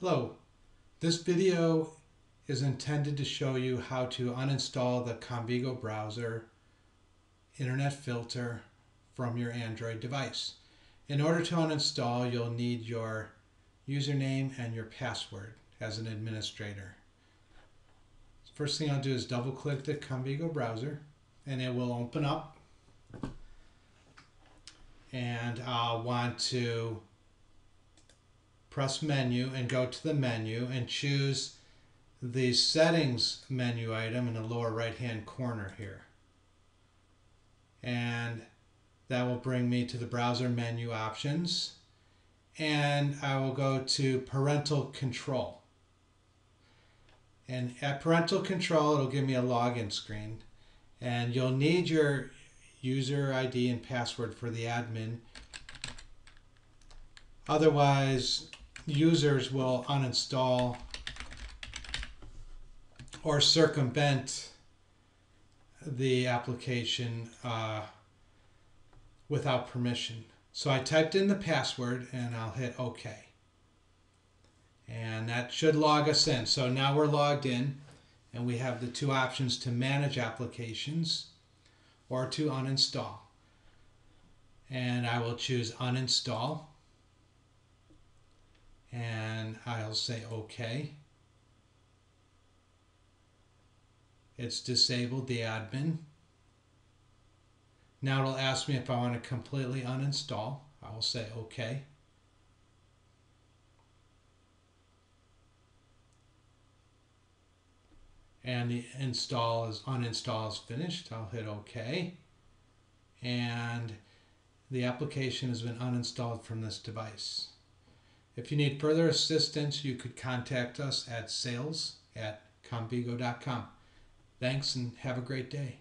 Hello, this video is intended to show you how to uninstall the Comvigo browser internet filter from your Android device. In order to uninstall, you'll need your username and your password as an administrator. First thing I'll do is double click the Comvigo browser and it will open up and I'll want to press menu and go to the menu and choose the settings menu item in the lower right hand corner here. And that will bring me to the browser menu options and I will go to parental control. And at parental control, it'll give me a login screen and you'll need your user ID and password for the admin. Otherwise, users will uninstall or circumvent the application uh, without permission. So I typed in the password and I'll hit OK. And that should log us in. So now we're logged in and we have the two options to manage applications or to uninstall. And I will choose uninstall and I'll say OK. It's disabled the admin. Now it'll ask me if I want to completely uninstall. I will say OK. And the install is uninstall is finished. I'll hit OK. And the application has been uninstalled from this device. If you need further assistance, you could contact us at sales at comvigo.com. Thanks and have a great day.